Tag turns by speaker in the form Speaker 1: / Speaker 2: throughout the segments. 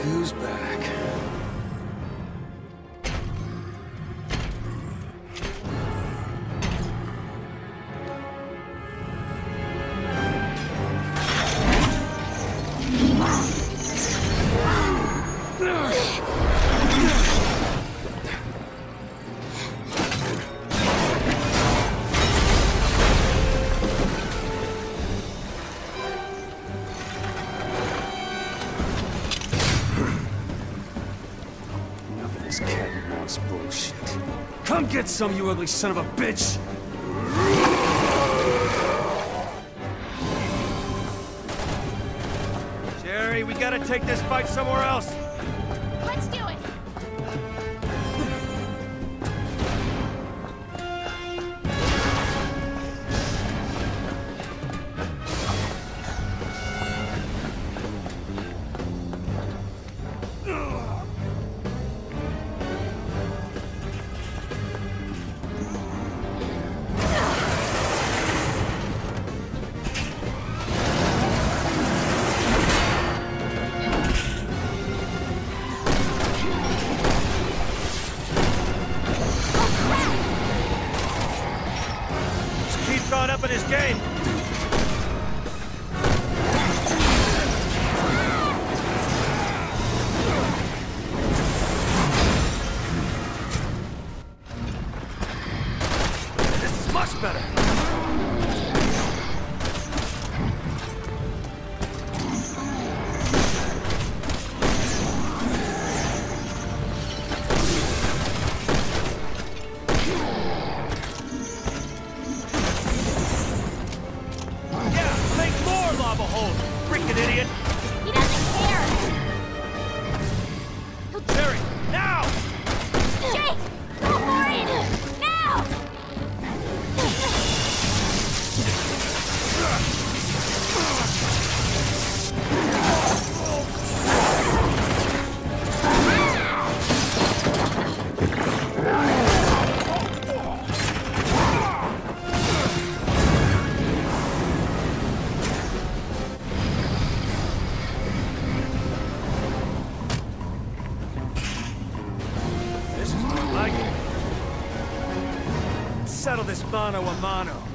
Speaker 1: Look who's back. Wow. This cat and mouse bullshit. Come get some, you ugly son of a bitch! Sherry, we gotta take this fight somewhere else!
Speaker 2: Let's do it!
Speaker 1: In his game! This is much better! Lava holes, freaking idiot! Settle this mano a mano.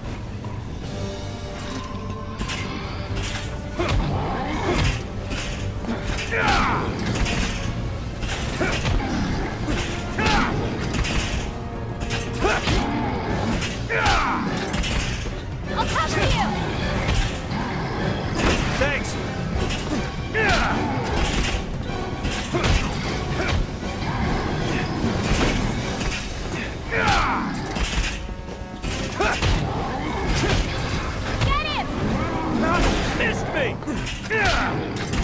Speaker 1: Me!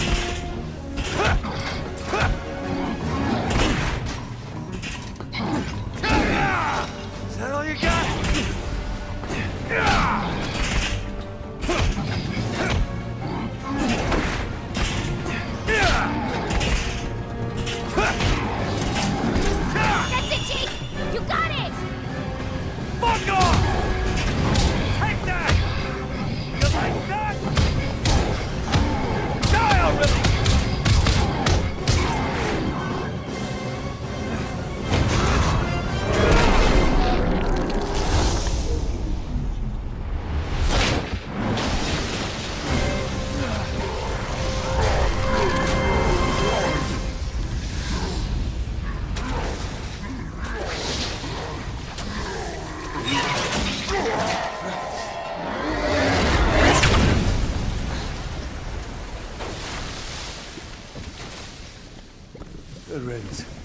Speaker 1: Good riddance.